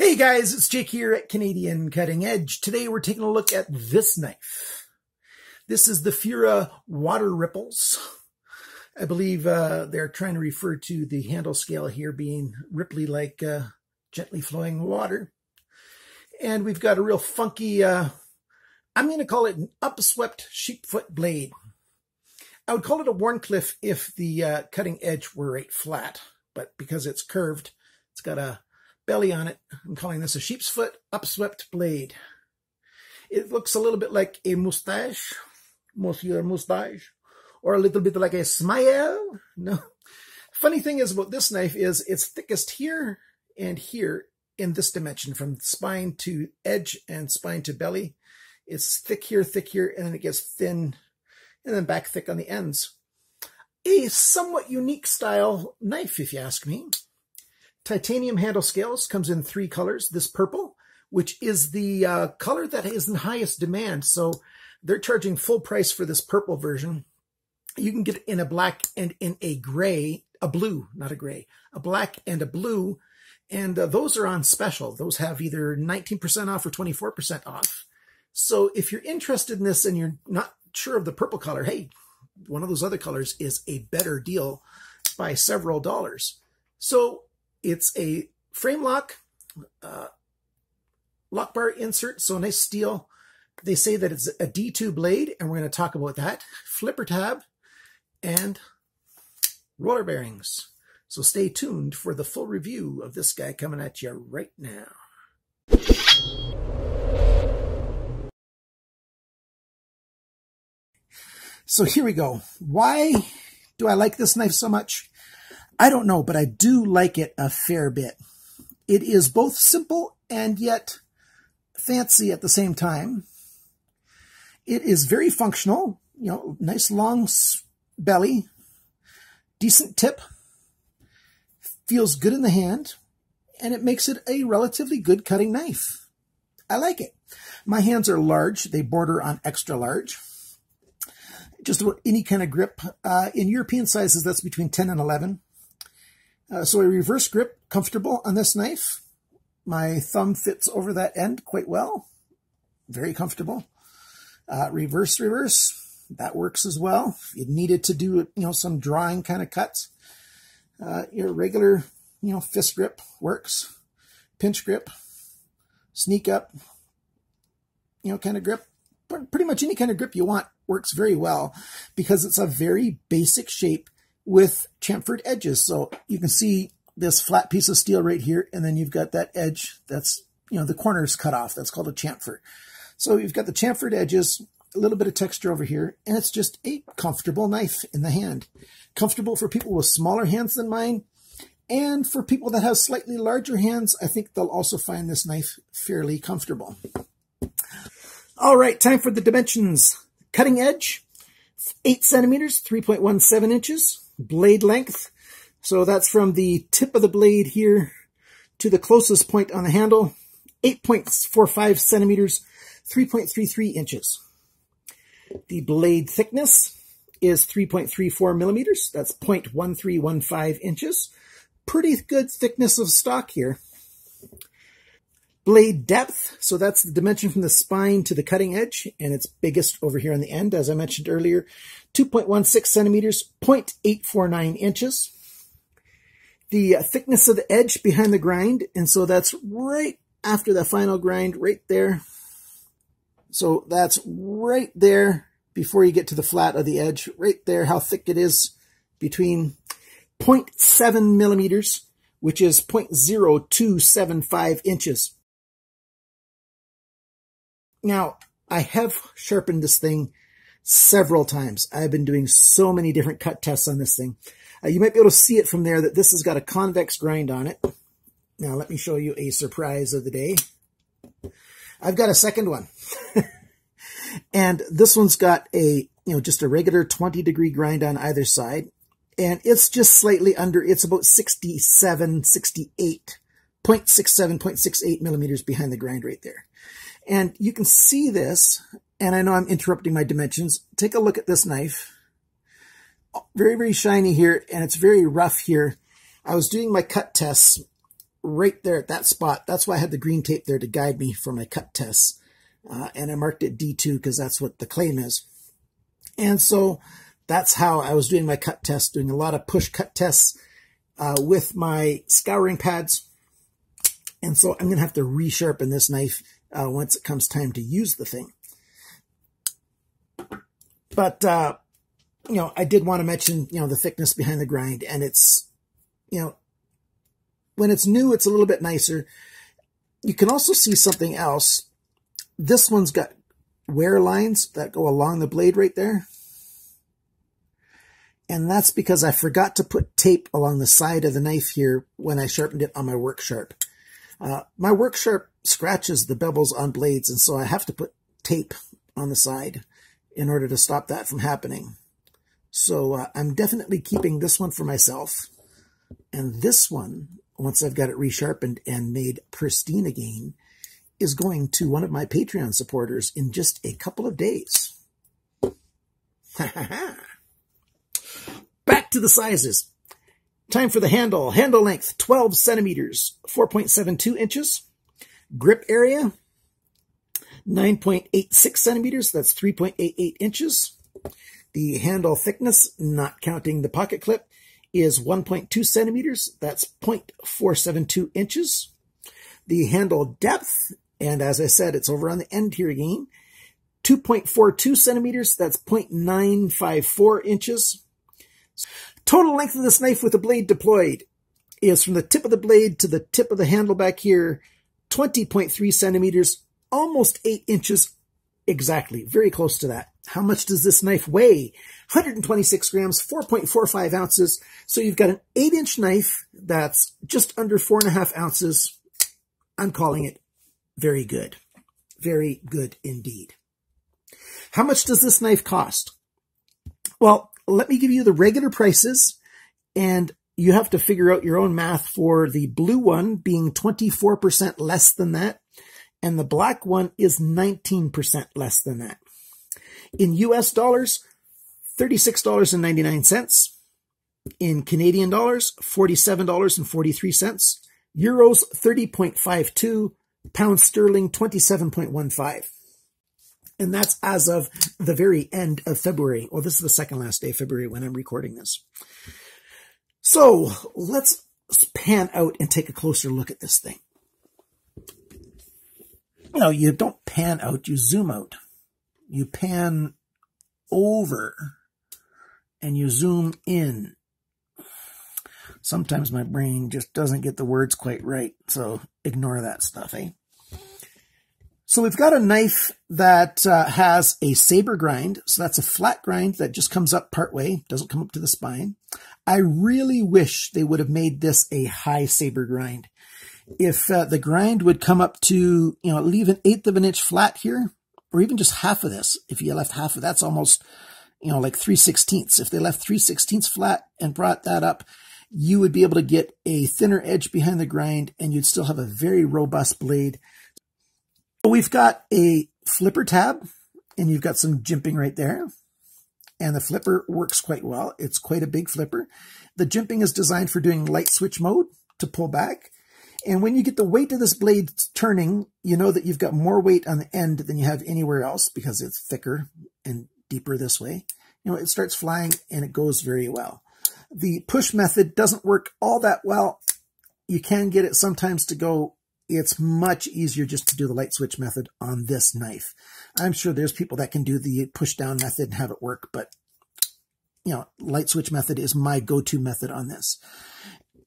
Hey guys, it's Jake here at Canadian Cutting Edge. Today we're taking a look at this knife. This is the Fura Water Ripples. I believe uh, they're trying to refer to the handle scale here being ripply like uh, gently flowing water. And we've got a real funky, uh, I'm going to call it an upswept sheepfoot blade. I would call it a Wharncliffe if the uh, cutting edge were right flat, but because it's curved, it's got a belly on it. I'm calling this a sheep's foot upswept blade. It looks a little bit like a moustache, monsieur moustache, or a little bit like a smile. No. Funny thing is about this knife is it's thickest here and here in this dimension from spine to edge and spine to belly. It's thick here, thick here, and then it gets thin and then back thick on the ends. A somewhat unique style knife, if you ask me. Titanium handle scales comes in three colors. This purple, which is the uh, color that is in highest demand. So they're charging full price for this purple version. You can get it in a black and in a gray, a blue, not a gray, a black and a blue. And uh, those are on special. Those have either 19% off or 24% off. So if you're interested in this and you're not sure of the purple color, hey, one of those other colors is a better deal by several dollars. So it's a frame lock, uh, lock bar insert, so nice steel. They say that it's a D2 blade, and we're going to talk about that. Flipper tab and roller bearings. So stay tuned for the full review of this guy coming at you right now. So here we go. Why do I like this knife so much? I don't know, but I do like it a fair bit. It is both simple and yet fancy at the same time. It is very functional, you know, nice long belly, decent tip, feels good in the hand, and it makes it a relatively good cutting knife. I like it. My hands are large. They border on extra large. Just about any kind of grip. Uh, in European sizes, that's between 10 and 11. Uh, so a reverse grip, comfortable on this knife. My thumb fits over that end quite well. Very comfortable. Uh, reverse, reverse, that works as well. If you needed to do, you know, some drawing kind of cuts, uh, your regular, you know, fist grip works. Pinch grip, sneak up, you know, kind of grip. Pretty much any kind of grip you want works very well because it's a very basic shape with chamfered edges. So you can see this flat piece of steel right here, and then you've got that edge that's, you know, the corner is cut off. That's called a chamfer. So you've got the chamfered edges, a little bit of texture over here, and it's just a comfortable knife in the hand. Comfortable for people with smaller hands than mine, and for people that have slightly larger hands, I think they'll also find this knife fairly comfortable. All right, time for the dimensions. Cutting edge, 8 centimeters, 3.17 inches blade length. So that's from the tip of the blade here to the closest point on the handle, 8.45 centimeters, 3.33 inches. The blade thickness is 3.34 millimeters. That's 0.1315 inches. Pretty good thickness of stock here. Blade depth, so that's the dimension from the spine to the cutting edge, and it's biggest over here on the end, as I mentioned earlier, 2.16 centimeters, 0.849 inches. The thickness of the edge behind the grind, and so that's right after the final grind, right there. So that's right there before you get to the flat of the edge, right there, how thick it is between 0.7 millimeters, which is 0.0275 inches. Now, I have sharpened this thing several times. I've been doing so many different cut tests on this thing. Uh, you might be able to see it from there that this has got a convex grind on it. Now, let me show you a surprise of the day. I've got a second one. and this one's got a, you know, just a regular 20 degree grind on either side. And it's just slightly under, it's about 67, 68, 0.67, 0.68 millimeters behind the grind right there. And you can see this, and I know I'm interrupting my dimensions. Take a look at this knife. Very, very shiny here, and it's very rough here. I was doing my cut tests right there at that spot. That's why I had the green tape there to guide me for my cut tests. Uh, and I marked it D2 because that's what the claim is. And so that's how I was doing my cut test, doing a lot of push cut tests uh, with my scouring pads. And so I'm going to have to resharpen this knife uh, once it comes time to use the thing. But, uh, you know, I did want to mention, you know, the thickness behind the grind and it's, you know, when it's new, it's a little bit nicer. You can also see something else. This one's got wear lines that go along the blade right there. And that's because I forgot to put tape along the side of the knife here when I sharpened it on my work sharp. Uh, my work sharp scratches the bevels on blades, and so I have to put tape on the side in order to stop that from happening. So uh, I'm definitely keeping this one for myself. And this one, once I've got it resharpened and made pristine again, is going to one of my Patreon supporters in just a couple of days. Back to the sizes. Time for the handle. Handle length, 12 centimeters, 4.72 inches. Grip area, 9.86 centimeters, that's 3.88 inches. The handle thickness, not counting the pocket clip, is 1.2 centimeters, that's 0.472 inches. The handle depth, and as I said, it's over on the end here again, 2.42 centimeters, that's 0.954 inches. Total length of this knife with the blade deployed is from the tip of the blade to the tip of the handle back here, 20.3 centimeters, almost 8 inches exactly, very close to that. How much does this knife weigh? 126 grams, 4.45 ounces. So you've got an 8-inch knife that's just under 4.5 ounces. I'm calling it very good. Very good indeed. How much does this knife cost? Well, let me give you the regular prices and you have to figure out your own math for the blue one being 24% less than that. And the black one is 19% less than that. In US dollars, $36.99. In Canadian dollars, $47.43. Euros, 30.52. Pound sterling, 27.15. And that's as of the very end of February. Well, this is the second last day of February when I'm recording this. So let's pan out and take a closer look at this thing. No, you don't pan out, you zoom out. You pan over and you zoom in. Sometimes my brain just doesn't get the words quite right, so ignore that stuff, eh? So we've got a knife that uh, has a saber grind. So that's a flat grind that just comes up part way, doesn't come up to the spine. I really wish they would have made this a high saber grind. If uh, the grind would come up to, you know, leave an eighth of an inch flat here, or even just half of this, if you left half of that's almost, you know, like 3 sixteenths. If they left 3 sixteenths flat and brought that up, you would be able to get a thinner edge behind the grind and you'd still have a very robust blade We've got a flipper tab and you've got some jimping right there. And the flipper works quite well. It's quite a big flipper. The jimping is designed for doing light switch mode to pull back. And when you get the weight of this blade turning, you know that you've got more weight on the end than you have anywhere else because it's thicker and deeper this way. You know, it starts flying and it goes very well. The push method doesn't work all that well. You can get it sometimes to go it's much easier just to do the light switch method on this knife. I'm sure there's people that can do the push down method and have it work, but you know, light switch method is my go-to method on this.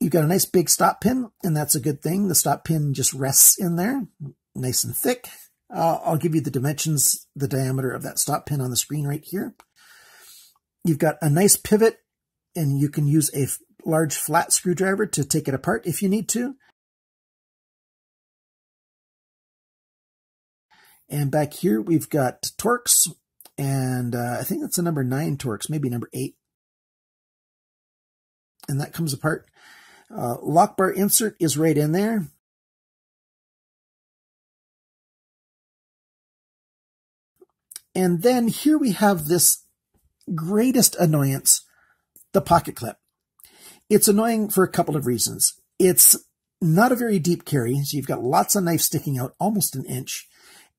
You've got a nice big stop pin, and that's a good thing. The stop pin just rests in there, nice and thick. Uh, I'll give you the dimensions, the diameter of that stop pin on the screen right here. You've got a nice pivot, and you can use a large flat screwdriver to take it apart if you need to. And back here, we've got Torx, and uh, I think that's a number nine Torx, maybe number eight. And that comes apart. Uh, lock bar insert is right in there. And then here we have this greatest annoyance, the pocket clip. It's annoying for a couple of reasons. It's not a very deep carry, so you've got lots of knife sticking out, almost an inch.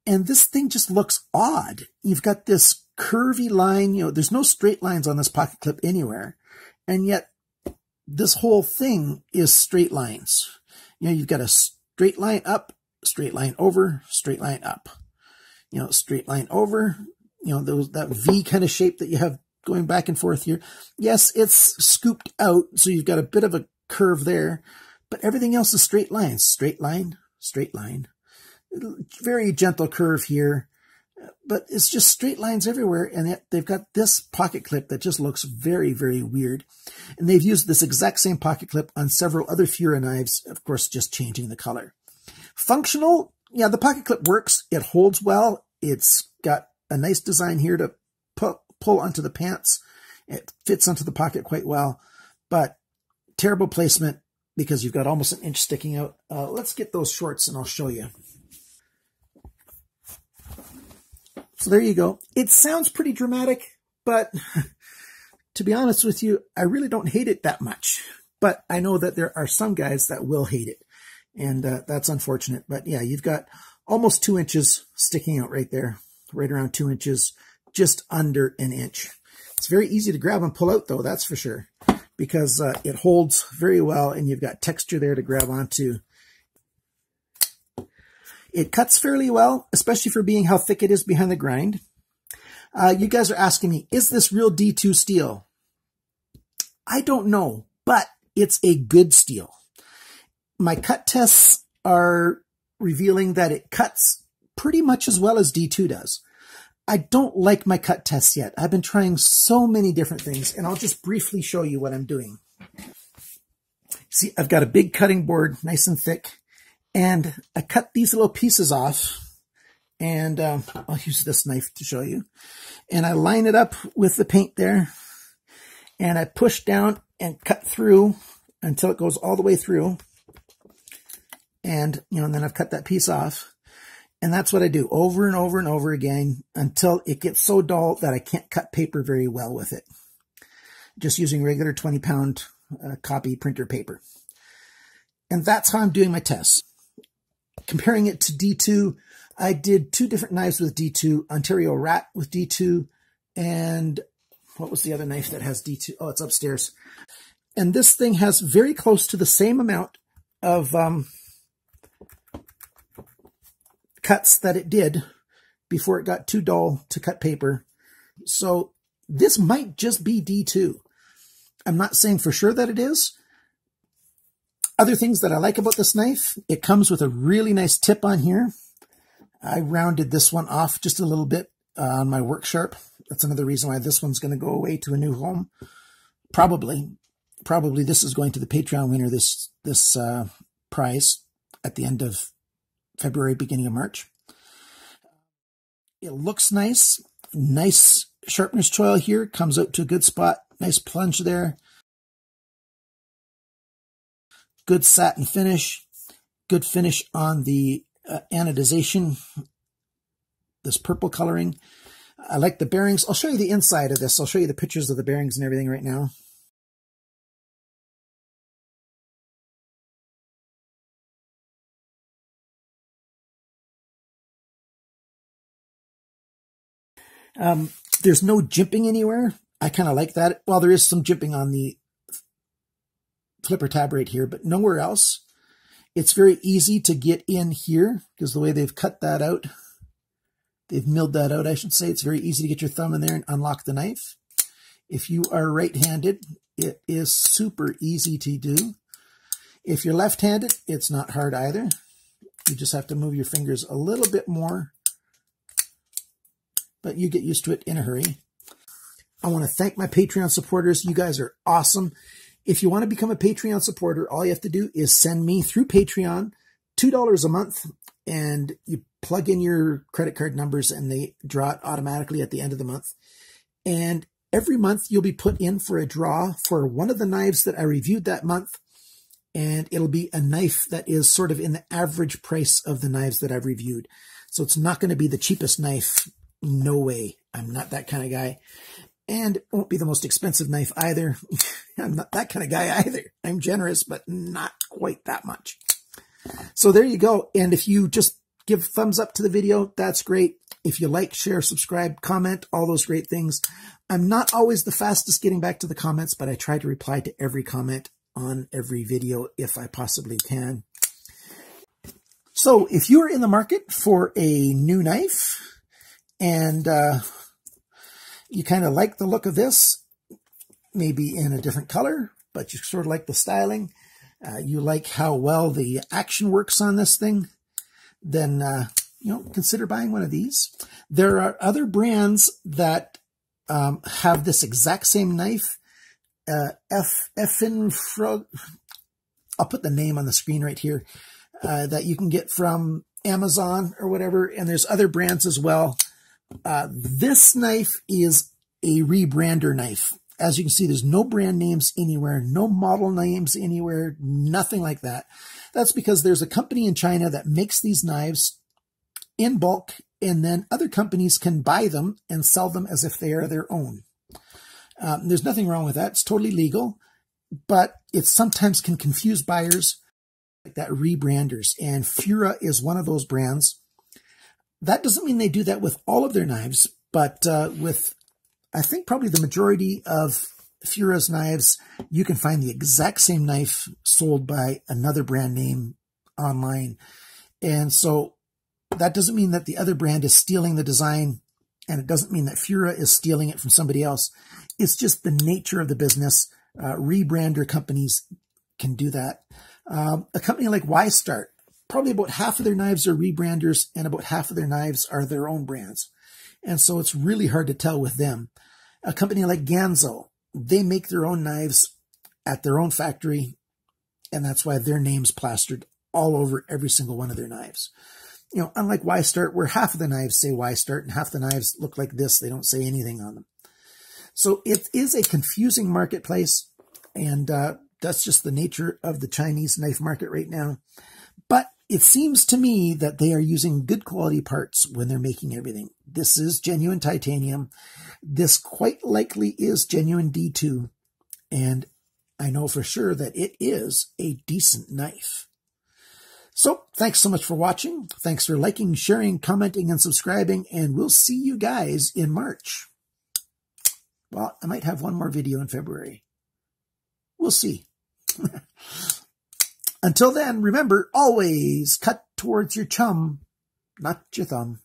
And this thing just looks odd. You've got this curvy line, you know, there's no straight lines on this pocket clip anywhere. And yet this whole thing is straight lines. You know, you've got a straight line up, straight line over, straight line up. You know, straight line over, you know, those, that V kind of shape that you have going back and forth here. Yes, it's scooped out, so you've got a bit of a curve there, but everything else is straight lines. Straight line, straight line. Very gentle curve here, but it's just straight lines everywhere, and yet they've got this pocket clip that just looks very, very weird. And they've used this exact same pocket clip on several other Fura knives, of course, just changing the color. Functional, yeah, the pocket clip works. It holds well. It's got a nice design here to put, pull onto the pants. It fits onto the pocket quite well, but terrible placement because you've got almost an inch sticking out. Uh, let's get those shorts and I'll show you. So there you go. It sounds pretty dramatic, but to be honest with you, I really don't hate it that much. But I know that there are some guys that will hate it. And uh, that's unfortunate. But yeah, you've got almost two inches sticking out right there, right around two inches, just under an inch. It's very easy to grab and pull out though, that's for sure, because uh, it holds very well and you've got texture there to grab onto. It cuts fairly well, especially for being how thick it is behind the grind. Uh, you guys are asking me, is this real D2 steel? I don't know, but it's a good steel. My cut tests are revealing that it cuts pretty much as well as D2 does. I don't like my cut tests yet. I've been trying so many different things, and I'll just briefly show you what I'm doing. See, I've got a big cutting board, nice and thick, and I cut these little pieces off, and um, I'll use this knife to show you. And I line it up with the paint there, and I push down and cut through until it goes all the way through. And, you know, and then I've cut that piece off. And that's what I do over and over and over again until it gets so dull that I can't cut paper very well with it. Just using regular 20 pound uh, copy printer paper. And that's how I'm doing my tests. Comparing it to D2, I did two different knives with D2, Ontario Rat with D2, and what was the other knife that has D2? Oh, it's upstairs. And this thing has very close to the same amount of um, cuts that it did before it got too dull to cut paper. So this might just be D2. I'm not saying for sure that it is. Other things that I like about this knife, it comes with a really nice tip on here. I rounded this one off just a little bit uh, on my work sharp. That's another reason why this one's going to go away to a new home. Probably, probably this is going to the Patreon winner this this uh, prize at the end of February, beginning of March. It looks nice. Nice sharpness choil here. Comes out to a good spot. Nice plunge there. Good satin finish. Good finish on the uh, anodization. This purple coloring. I like the bearings. I'll show you the inside of this. I'll show you the pictures of the bearings and everything right now. Um, there's no jimping anywhere. I kind of like that. Well, there is some jimping on the flipper tab right here, but nowhere else. It's very easy to get in here because the way they've cut that out, they've milled that out, I should say. It's very easy to get your thumb in there and unlock the knife. If you are right-handed, it is super easy to do. If you're left-handed, it's not hard either. You just have to move your fingers a little bit more but you get used to it in a hurry. I want to thank my Patreon supporters. You guys are awesome. If you want to become a Patreon supporter, all you have to do is send me through Patreon $2 a month and you plug in your credit card numbers and they draw it automatically at the end of the month. And every month you'll be put in for a draw for one of the knives that I reviewed that month. And it'll be a knife that is sort of in the average price of the knives that I've reviewed. So it's not going to be the cheapest knife no way. I'm not that kind of guy. And it won't be the most expensive knife either. I'm not that kind of guy either. I'm generous, but not quite that much. So there you go. And if you just give thumbs up to the video, that's great. If you like, share, subscribe, comment, all those great things. I'm not always the fastest getting back to the comments, but I try to reply to every comment on every video if I possibly can. So if you're in the market for a new knife and uh, you kind of like the look of this, maybe in a different color, but you sort of like the styling, uh, you like how well the action works on this thing, then uh, you know consider buying one of these. There are other brands that um, have this exact same knife. Uh, F Eafengrow, I'll put the name on the screen right here. Uh, that you can get from Amazon or whatever, and there's other brands as well. Uh, this knife is a rebrander knife. As you can see, there's no brand names anywhere, no model names anywhere, nothing like that. That's because there's a company in China that makes these knives in bulk, and then other companies can buy them and sell them as if they are their own. Um, there's nothing wrong with that. It's totally legal, but it sometimes can confuse buyers like that rebranders. And Fura is one of those brands. That doesn't mean they do that with all of their knives, but uh, with, I think, probably the majority of Fura's knives, you can find the exact same knife sold by another brand name online. And so that doesn't mean that the other brand is stealing the design, and it doesn't mean that Fura is stealing it from somebody else. It's just the nature of the business. Uh, rebrander companies can do that. Um, a company like Y-Start, probably about half of their knives are rebranders and about half of their knives are their own brands. And so it's really hard to tell with them. A company like Ganzo, they make their own knives at their own factory, and that's why their name's plastered all over every single one of their knives. You know, unlike Y-Start, where half of the knives say Y-Start and half the knives look like this, they don't say anything on them. So it is a confusing marketplace, and uh, that's just the nature of the Chinese knife market right now. But it seems to me that they are using good quality parts when they're making everything. This is genuine titanium. This quite likely is genuine D2. And I know for sure that it is a decent knife. So thanks so much for watching. Thanks for liking, sharing, commenting, and subscribing. And we'll see you guys in March. Well, I might have one more video in February. We'll see. Until then, remember, always cut towards your chum, not your thumb.